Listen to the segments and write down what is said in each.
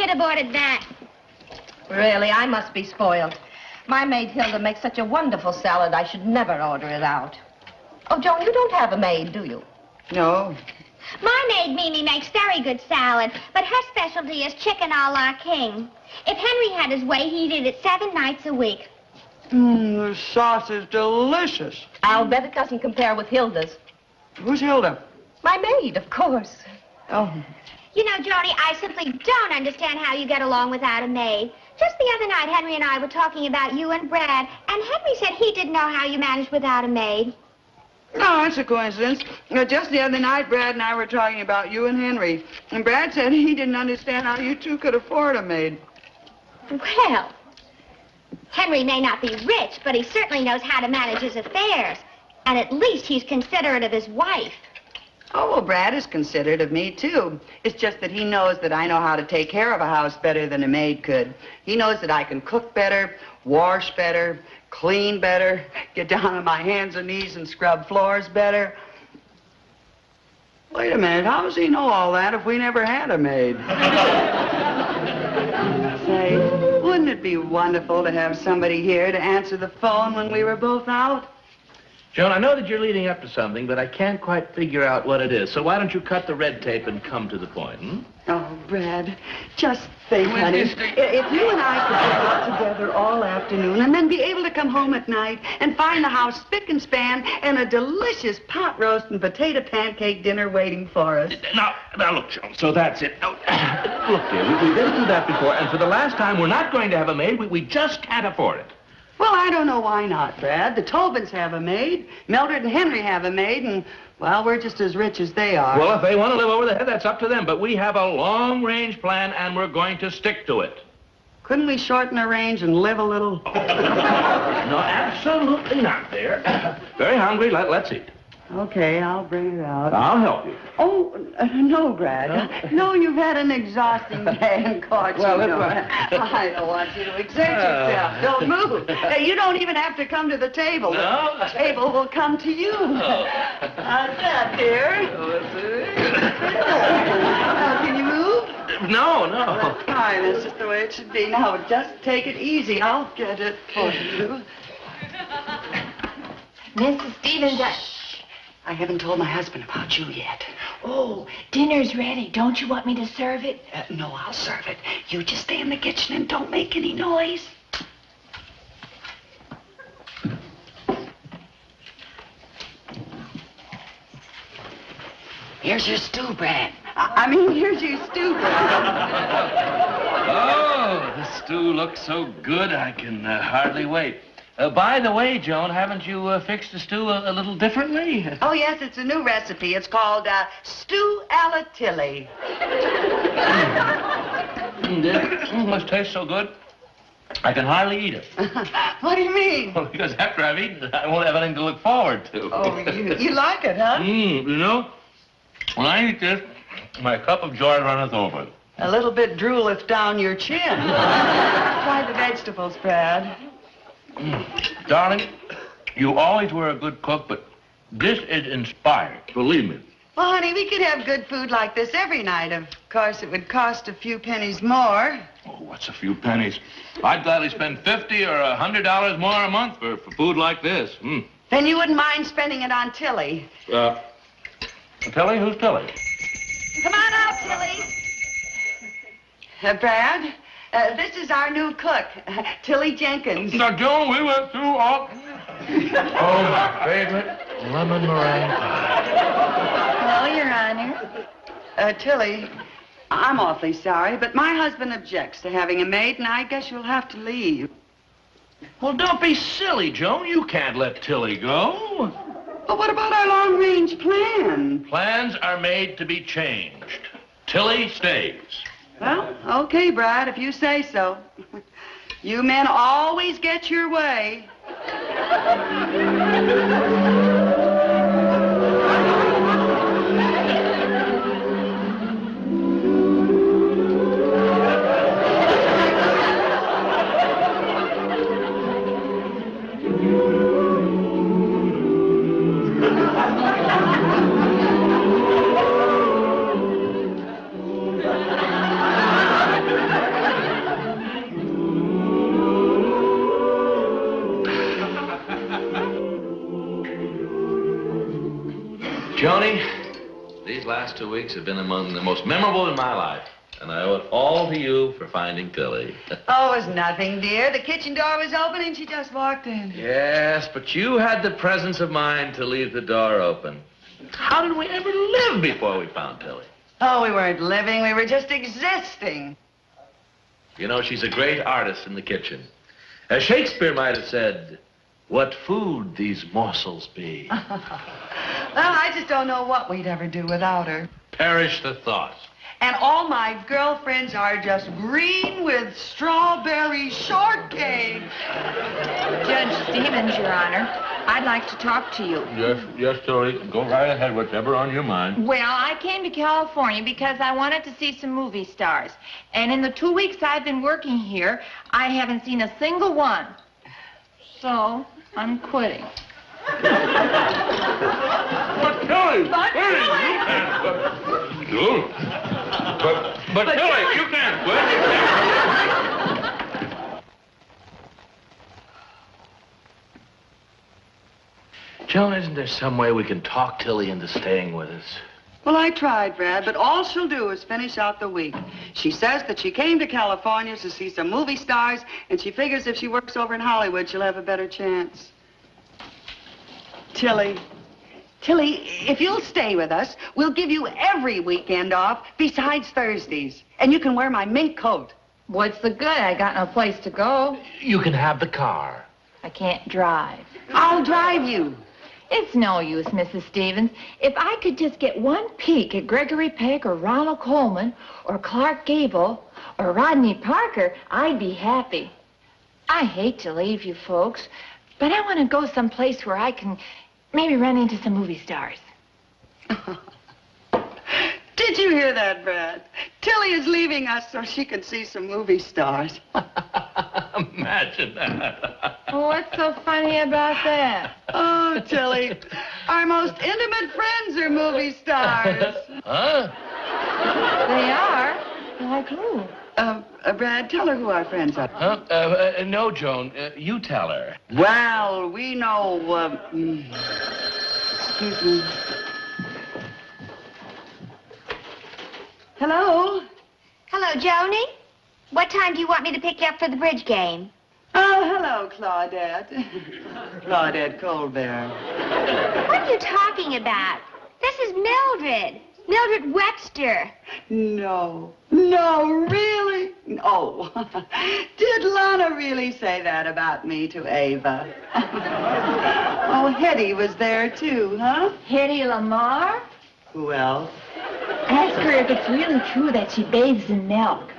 should have ordered that. Really, I must be spoiled. My maid Hilda makes such a wonderful salad, I should never order it out. Oh, Joan, you don't have a maid, do you? No. My maid Mimi makes very good salad, but her specialty is chicken a la king. If Henry had his way, he'd eat it seven nights a week. Mmm, the sauce is delicious. I'll bet it doesn't compare with Hilda's. Who's Hilda? My maid, of course. Oh, You know, Jody, I simply don't understand how you get along without a maid. Just the other night, Henry and I were talking about you and Brad, and Henry said he didn't know how you managed without a maid. no, it's a coincidence. Uh, just the other night, Brad and I were talking about you and Henry. And Brad said he didn't understand how you two could afford a maid. Well, Henry may not be rich, but he certainly knows how to manage his affairs. And at least he's considerate of his wife. Oh, well, Brad is considerate of me, too. It's just that he knows that I know how to take care of a house better than a maid could. He knows that I can cook better, wash better, clean better, get down on my hands and knees and scrub floors better. Wait a minute, how does he know all that if we never had a maid? Say, wouldn't it be wonderful to have somebody here to answer the phone when we were both out? Joan, I know that you're leading up to something, but I can't quite figure out what it is. So why don't you cut the red tape and come to the point, hmm? Oh, Brad, just think, Well, honey. Mister- i- If you and I could go out together all afternoon and then be able to come home at night and find the house spick and span and a delicious pot roast and potato pancake dinner waiting for us. Now, now look, Joan, so that's it. Now, look, dear, we, we've been through that before, and for the last time, we're not going to have a maid. We, we just can't afford it. Well, I don't know why not, Brad. The Tobins have a maid. Mildred and Henry have a maid, and, well, we're just as rich as they are. Well, if they want to live over the head, that's up to them. But we have a long-range plan, and we're going to stick to it. Couldn't we shorten the range and live a little? No, absolutely not, dear. Very hungry. Let, let's eat. Okay, I'll bring it out. I'll help you. Oh, uh, no, Brad. No, you've had an exhausting day in court, Well, you know. was- I don't want you to exert Uh. yourself. Don't move. Hey, you don't even have to come to the table. No? The table will come to you. How's that, dear? Now, can you move? No, Well, no. that's fine. That's just the way it should be. Now, just take it easy. I'll get it for you. Mrs. Stevens, I... I haven't told my husband about you yet. Oh, dinner's ready. Don't you want me to serve it? Uh, no, I'll serve it. You just stay in the kitchen and don't make any noise. Here's your stew, Brad. I, I mean, here's your stew, Brad. Oh, the stew looks so good, I can uh, hardly wait. Uh, by the way, Joan, haven't you uh, fixed the stew a, a little differently? Oh, yes, it's a new recipe. It's called uh, stew alla Tilly. Mm, it mm, must taste so good. I can hardly eat it. what do you mean? Well, because after I've eaten it, I won't have anything to look forward to. Oh, you, you like it, huh? Mm, you know, when I eat this, my cup of joy runneth over. A little bit drooleth down your chin. Try the vegetables, Brad. Darling, you always were a good cook, but this is inspired. Believe me. Well, honey, we could have good food like this every night. Of course, it would cost a few pennies more. Oh, what's a few pennies? I'd gladly spend fifty or a hundred dollars more a month for, for food like this. Hmm. Then you wouldn't mind spending it on Tilly. Uh, Tilly? Who's Tilly? Come on out, Tilly. Uh, Brad, uh, this is our new cook, Tilly Jenkins. Now, Joan, we went through all... oh, my favorite lemon meringue pie. Hello, Your Honor. Uh, Tilly, I'm awfully sorry, but my husband objects to having a maid, and I guess you'll have to leave. Well, don't be silly, Joan. You can't let Tilly go. But what about our long-range plan? Plans are made to be changed. Tilly stays. Well, okay, Brad, if you say so. You men always get your way. Two weeks have been among the most memorable in my life. And I owe it all to you for finding Tilly. Oh, it was nothing, dear. The kitchen door was open and she just walked in. yes, but you had the presence of mind to leave the door open. How did we ever live before we found Tilly? Oh, we weren't living, we were just existing. You know, she's a great artist in the kitchen. As Shakespeare might have said, what food these morsels be. Well, I just don't know what we'd ever do without her. Perish the thought. And all my girlfriends are just green with strawberry shortcake. Judge Stevens, Your Honor, I'd like to talk to you. Yes, yes, Tilly. Go right ahead, whatever on your mind. Well, I came to California because I wanted to see some movie stars. And in the two weeks I've been working here, I haven't seen a single one. So, I'm quitting. But Tilly, But Tilly, Tilly! you can't quit. You? But, but, Tilly, you can't quit. You can't quit. Joan, isn't there some way we can talk Tilly into staying with us? Well, I tried, Brad, but all she'll do is finish out the week. She says that she came to California to see some movie stars, and she figures if she works over in Hollywood, she'll have a better chance. Tilly. Tilly, if you'll stay with us, we'll give you every weekend off besides Thursdays. And you can wear my mink coat. What's the good? I got no place to go. You can have the car. I can't drive. I'll drive you. It's no use, Mrs. Stevens. If I could just get one peek at Gregory Peck or Ronald Colman or Clark Gable or Rodney Parker, I'd be happy. I hate to leave you folks, but I want to go someplace where I can maybe run into some movie stars. Did you hear that, Brad? Tilly is leaving us so she can see some movie stars. Imagine that. What's so funny about that? Oh, Tilly, our most intimate friends are movie stars. Huh? They are? Like who? Uh, uh, Brad, tell her who our friends are. Huh? Uh, uh, no, Joan. Uh, you tell her. Well, we know. Uh, mm, excuse me. Hello. Hello, Joni. What time do you want me to pick you up for the bridge game? Oh, hello, Claudette. Claudette Colbert. What are you talking about? This is Mildred. Mildred Webster. No. No, really? Oh. Did Lana really say that about me to Ava? oh, Hedy was there too, huh? Hedy Lamarr? Who else? Ask her if it's really true that she bathes in milk.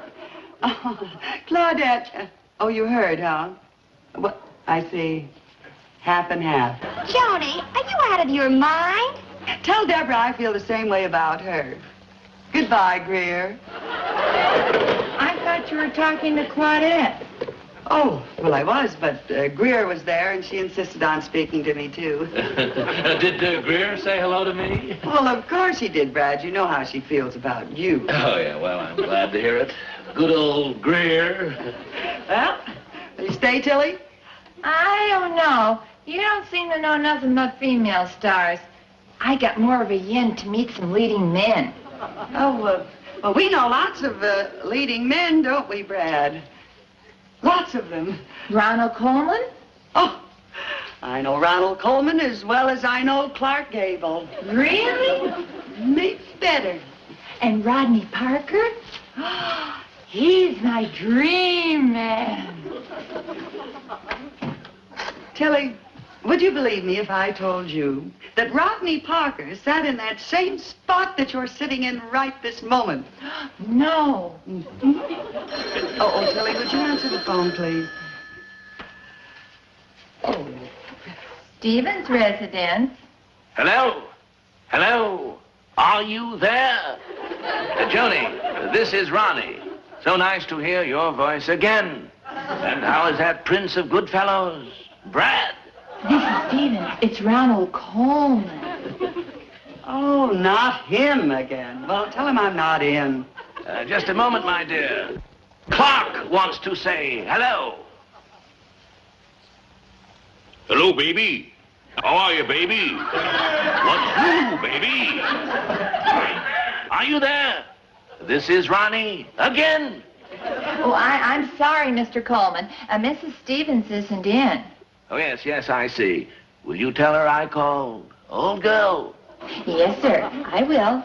Oh, Claudette. Oh, you heard, huh? Well, I see. Half and half. Joni, are you out of your mind? Tell Deborah I feel the same way about her. Goodbye, Greer. I thought you were talking to Claudette. Oh, well, I was, but uh, Greer was there, and she insisted on speaking to me, too. Did uh, Greer say hello to me? Well, of course she did, Brad. You know how she feels about you. Oh, yeah, well, I'm glad to hear it. Good old Greer. Well, will you stay, Tilly? I don't know. You don't seem to know nothing but female stars. I got more of a yin to meet some leading men. Oh, uh, well, we know lots of uh, leading men, don't we, Brad? Lots of them. Ronald Colman? Oh, I know Ronald Colman as well as I know Clark Gable. Really? Maybe better. And Rodney Parker? He's my dream man. Tilly, Would you believe me if I told you that Rodney Parker sat in that same spot that you're sitting in right this moment? No. Oh, oh, Tilly, would you answer the phone, please? Oh, Stevens residence. Hello? Hello? Are you there? Uh, Joni, this is Ronnie. So nice to hear your voice again. And how is that prince of good fellows? Brad? Mrs. Stevens, it's Ronald Colman. oh, not him again. Well, tell him I'm not in. Uh, just a moment, my dear. Clark wants to say hello. Hello, baby. How are you, baby? What's new, baby? Are you there? This is Ronnie again. Oh, I, I'm sorry, Mr. Colman. Uh, Mrs. Stevens isn't in. Oh, yes, yes, I see. Will you tell her I called? Old girl. Yes, sir. I will.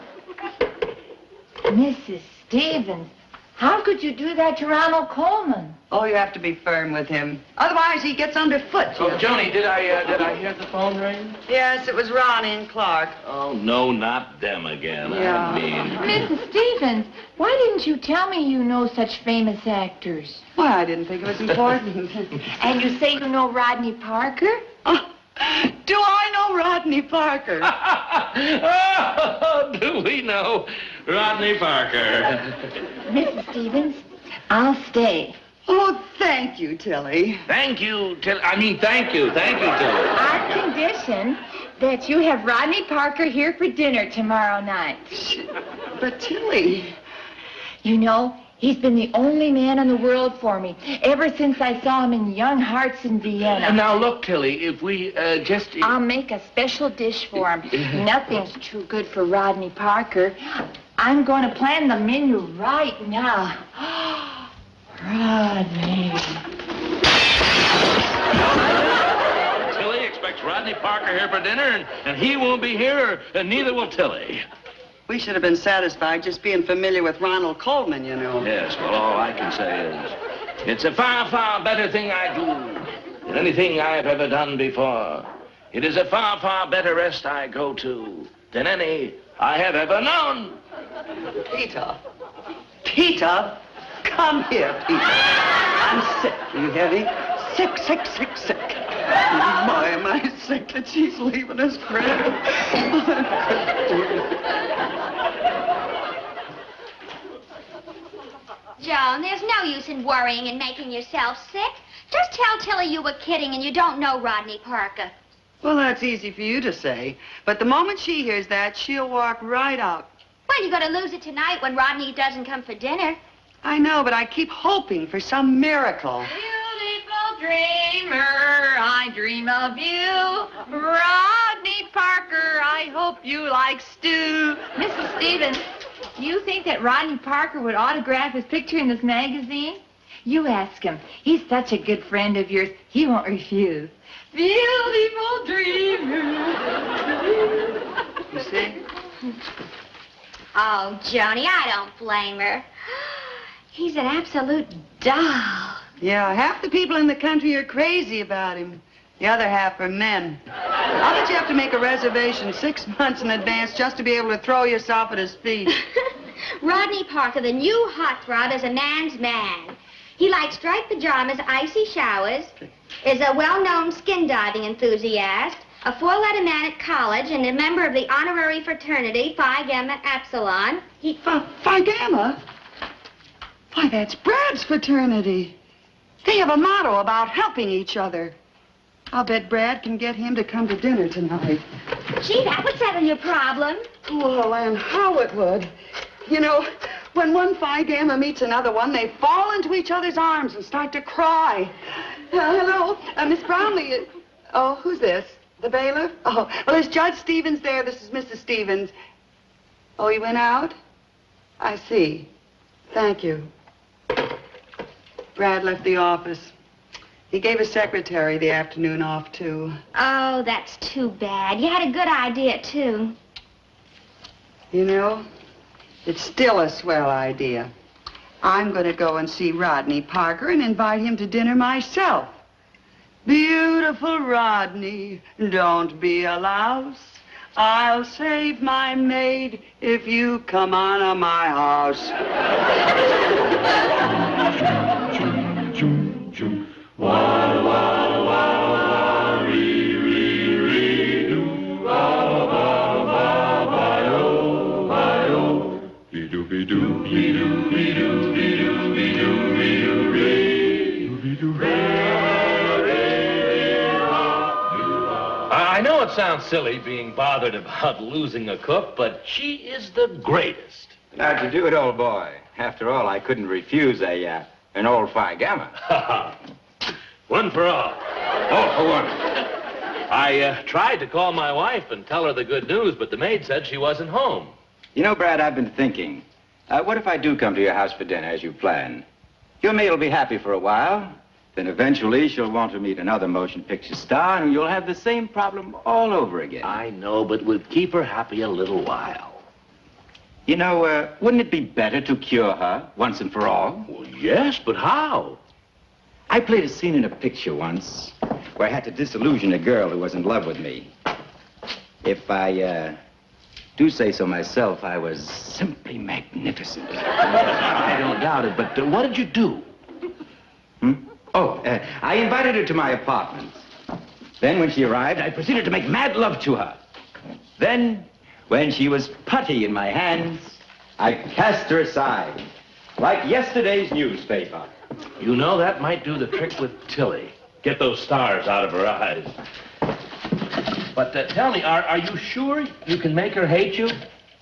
Mrs. Stevens, how could you do that to Ronald Colman? Oh, you have to be firm with him. Otherwise, he gets underfoot. Oh, Joni, did I, uh, did I hear the phone ring? Yes, it was Ronnie and Clark. Oh, no, not them again. Yeah. I mean... Mrs. Stevens, why didn't you tell me you know such famous actors? Why, I didn't think it was important. And you say you know Rodney Parker? Oh, do I know Rodney Parker? oh, do we know Rodney Parker? Mrs. Stevens, I'll stay. Oh, thank you, Tilly. Thank you, Tilly. I mean, thank you, thank you, Tilly. On condition that you have Rodney Parker here for dinner tomorrow night. But Tilly, You know, he's been the only man in the world for me ever since I saw him in Young Hearts in Vienna. And now look, Tilly, if we uh, just. I'll make a special dish for him. Nothing's too good for Rodney Parker. I'm going to plan the menu right now. Rodney. Tilly expects Rodney Parker here for dinner, and, and he won't be here, and neither will Tilly. we should have been satisfied just being familiar with Ronald Colman, you know. Yes, well, all I can say is it's a far, far better thing I do than anything I've ever done before. It is a far, far better rest I go to than any I have ever known. Peter. Peter, come here, Peter. I'm sick, you hear me? Sick, sick, sick, sick. My, am I sick that she's leaving us, Fred? Joan, there's no use in worrying and making yourself sick. Just tell Tilly you were kidding and you don't know Rodney Parker. well, that's easy for you to say. But the moment she hears that, she'll walk right out. Well, you're going to lose it tonight when Rodney doesn't come for dinner. I know, but I keep hoping for some miracle. Beautiful dreamer, I dream of you. Rodney Parker, I hope you like stew. Mrs. Stevens, you think that Rodney Parker would autograph his picture in this magazine? You ask him. He's such a good friend of yours, he won't refuse. Beautiful dreamer. You see? Oh, Joni, I don't blame her. He's an absolute doll. Yeah, half the people in the country are crazy about him. The other half are men. I'll bet you have to make a reservation six months in advance just to be able to throw yourself at his feet. Rodney Parker, the new hot heartthrob, is a man's man. He likes striped pajamas, icy showers, is a well-known skin diving enthusiast, a four-letter man at college, and a member of the honorary fraternity Phi Gamma Epsilon. He... Phi, Phi Gamma? Why, that's Brad's fraternity. They have a motto about helping each other. I'll bet Brad can get him to come to dinner tonight. Gee, that would settle your problem. Well, and how it would. You know, when one Phi Gamma meets another one, they fall into each other's arms and start to cry. Uh, hello, uh, Miss Brownlee. uh, Oh, who's this? The bailiff? Oh, well, is Judge Stevens there? This is Mrs. Stevens. Oh, he went out? I see. Thank you. Brad left the office. He gave his secretary the afternoon off, too. Oh, that's too bad. You had a good idea, too. You know, it's still a swell idea. I'm going to go and see Rodney Parker and invite him to dinner myself. Beautiful Rodney, don't be a louse. I'll save my maid if you come on to my house. Sounds silly being bothered about losing a cook, but she is the greatest. How'd you do it, old boy? After all, I couldn't refuse a, uh, an old Phi Gamma. one for all. All for one. I uh, tried to call my wife and tell her the good news, but the maid said she wasn't home. You know, Brad, I've been thinking. Uh, what if I do come to your house for dinner as you planned? Your maid will be happy for a while. Then eventually she'll want to meet another motion picture star, and you'll have the same problem all over again. I know, but we'll keep her happy a little while. You know, uh, wouldn't it be better to cure her once and for all? Well, yes, but how? I played a scene in a picture once where I had to disillusion a girl who was in love with me. If I uh, do say so myself, I was simply magnificent. I don't doubt it, but uh, what did you do? Hmm? Oh, uh, I invited her to my apartment. Then, when she arrived, I proceeded to make mad love to her. Then, when she was putty in my hands, I cast her aside, like yesterday's newspaper. You know, that might do the trick with Tilly. Get those stars out of her eyes. But uh, tell me, are, are you sure you can make her hate you?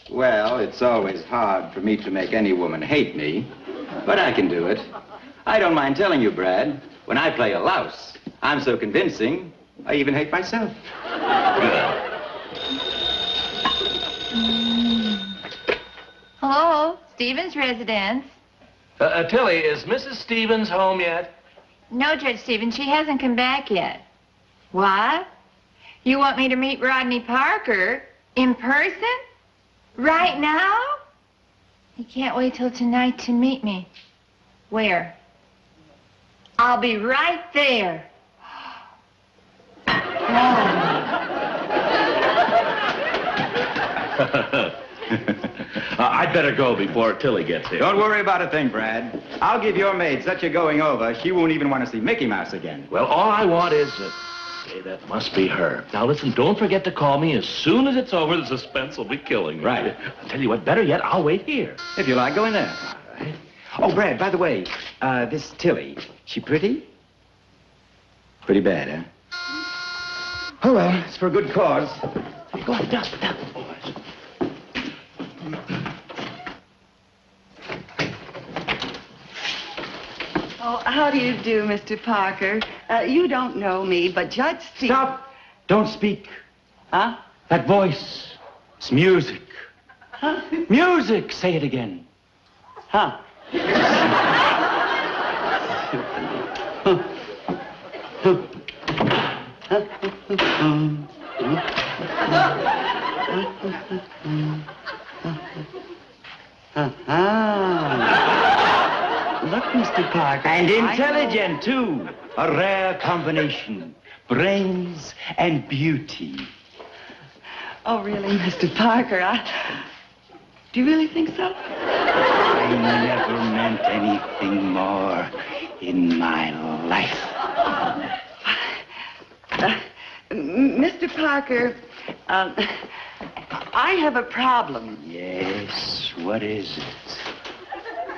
Well, it's always hard for me to make any woman hate me, but I can do it. I don't mind telling you, Brad, when I play a louse, I'm so convincing, I even hate myself. Hello, Stevens residence. Uh, uh, Tilly, is Mrs. Stevens home yet? No, Judge Stevens, she hasn't come back yet. What? You want me to meet Rodney Parker in person? Right now? He can't wait till tonight to meet me. Where? I'll be right there. Uh, I'd better go before Tilly gets here. Don't worry about a thing, Brad. I'll give your maid such a going over, she won't even want to see Mickey Mouse again. Well, all I want is. Uh, hey, that must be her. Now, listen, don't forget to call me as soon as it's over. The suspense will be killing me. Right. I'll tell you what, better yet, I'll wait here. If you like, go in there. Oh, Brad, by the way, uh, this Tilly, she pretty? Pretty bad, huh? Oh, well, it's for a good cause. Go on, down, down. Oh, how do you do, Mr. Parker? Uh, you don't know me, but Judge Steve... Stop! Don't speak. Huh? That voice. It's music. Huh? Music! Say it again. Huh? Look, Mr. Parker. And intelligent, too. A rare combination. Brains and beauty. Oh, really, Mr. Parker? I... Do you really think so? I never meant anything more in my life. Uh, Mr. Parker, um, I have a problem. Yes, what is it?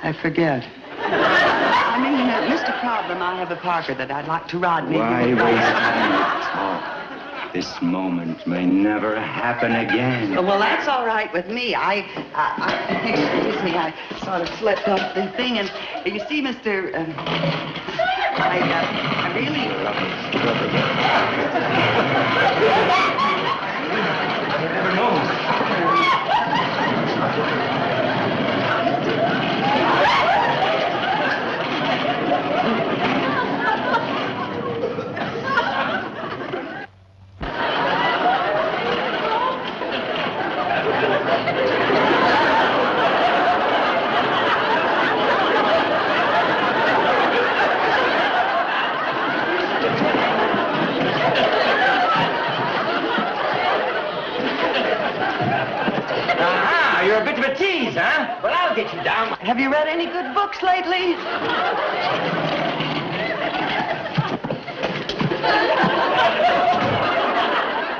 I forget. I mean, uh, Mr. Problem, I have a Parker that I'd like to rod me. Why waste time talk? This moment may never happen again. Well, that's all right with me. I, I, I excuse me, I sort of slipped off the thing, and you see, Mr. Um, I, uh, I really. A bit of a tease, huh? Well, I'll get you down. Have you read any good books lately?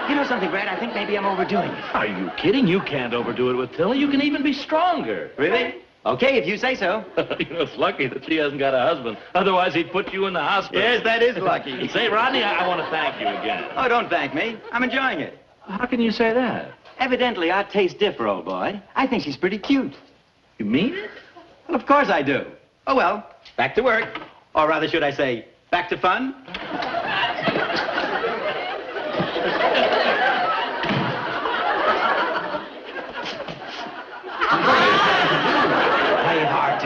You know something, Brad? I think maybe I'm overdoing it. Are you kidding? You can't overdo it with Tilly. You can even be stronger. Really? Okay, if you say so. you know, it's lucky that she hasn't got a husband. Otherwise, he'd put you in the hospital. Yes, that is lucky. Say, Rodney, I, I want to thank you again. Oh, don't thank me. I'm enjoying it. How can you say that? Evidently, our tastes differ, old boy. I think she's pretty cute. You mean it? Well, of course I do. Oh, well, back to work. Or rather, should I say, back to fun?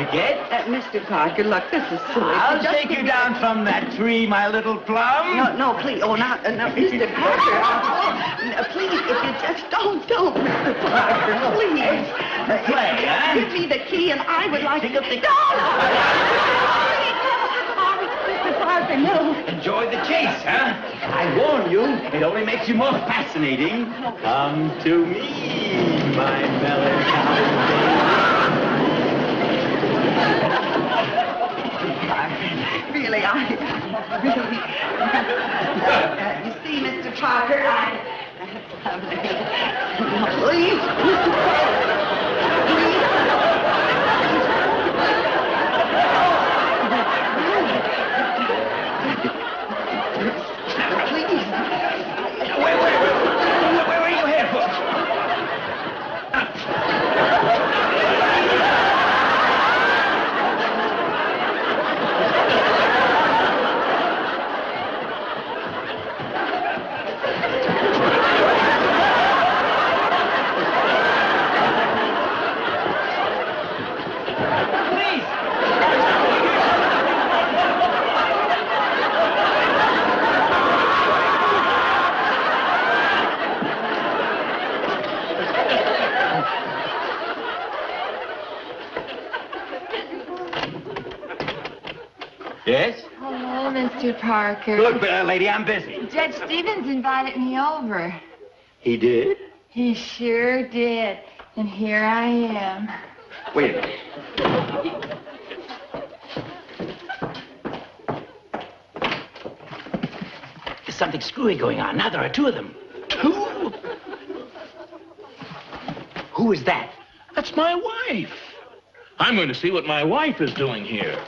To get. Uh, Mr. Parker, look, this is silly. I'll take you down from that tree, my little plum. No, no, please. Oh, not, uh, no, Mr. Parker. uh, uh, please, if you just don't, don't, Mr. Parker, please. Uh, Play, huh? Give me the key, and I would like to... up the- No, no, Mr. Parker, no. Enjoy the chase, huh? I warn you, it only makes you more fascinating. Come to me, my melancholy Really, I... Really... Uh, you see, Mr. Parker, I... Please, Mr. Parker. Please. Please. Wait, wait, wait. Where were you here for? Please. Yes? Hello, Mr. Parker. Look, uh, lady, I'm busy. Judge Stevens invited me over. He did? He sure did. And here I am. Wait a minute. There's something screwy going on. Now there are two of them. Two? Who is that? That's my wife. I'm going to see what my wife is doing here.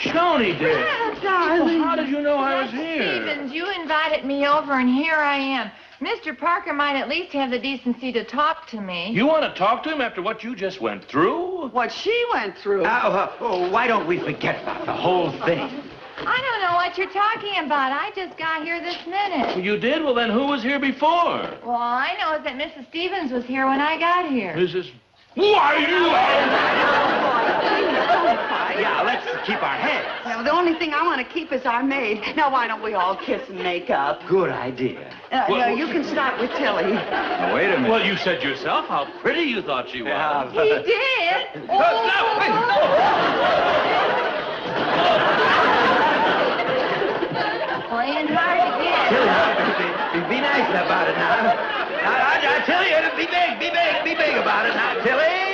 Shoney did. Well, how did you know I was Judge here? Stevens, you invited me over, and here I am. Mr. Parker might at least have the decency to talk to me. You want to talk to him after what you just went through? What she went through. Oh, uh, oh, why don't we forget about the whole thing? I don't know what you're talking about. I just got here this minute. You did? Well, then who was here before? Well, all I know is that Mrs. Stevens was here when I got here. Mrs. Why, you... Yeah, let's keep our heads. Now, the only thing I want to keep is our maid. Now, why don't we all kiss and make up? Good idea. Uh, Well, no, well- you can start with Tilly. Now, wait a minute. Well, you said yourself how pretty you thought she was. Yeah, He did? Playing hard to get. Tilly, be, be nice about it now. Now, I, I tell you, be big, be big, be big about it now, Tilly.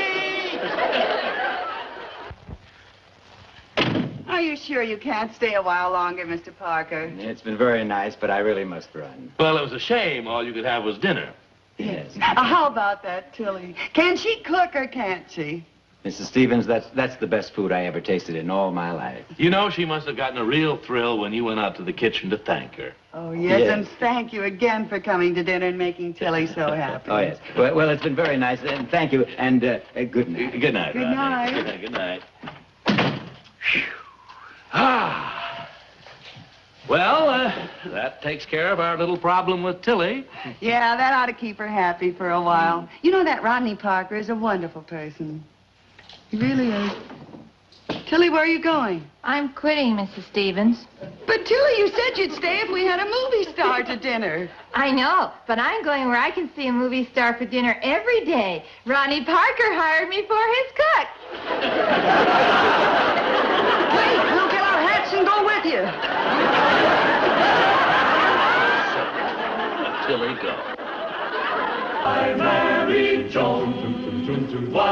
Are you sure you can't stay a while longer, Mr. Parker? It's been very nice, but I really must run. Well, it was a shame all you could have was dinner. Yes. Uh, how about that, Tilly? Can she cook or can't she? Mrs. Stevens, that's, that's the best food I ever tasted in all my life. You know, she must have gotten a real thrill when you went out to the kitchen to thank her. Oh, yes, Yes. and thank you again for coming to dinner and making Tilly so happy. Oh, yes. Well, well it's been very nice, and thank you, and uh, uh, good night. Good night, Good Rodney. night. Good night. Good night. Phew. Ah. Well, uh, that takes care of our little problem with Tilly. Yeah, that ought to keep her happy for a while. You know that Rodney Parker is a wonderful person. He really is. Tilly, where are you going? I'm quitting, Mrs. Stevens. But Tilly, you said you'd stay if we had a movie star to dinner. I know, but I'm going where I can see a movie star for dinner every day. Ronnie Parker hired me for his cook. Wait, we'll get our hats and go with you. Tilly go. I married Joan. What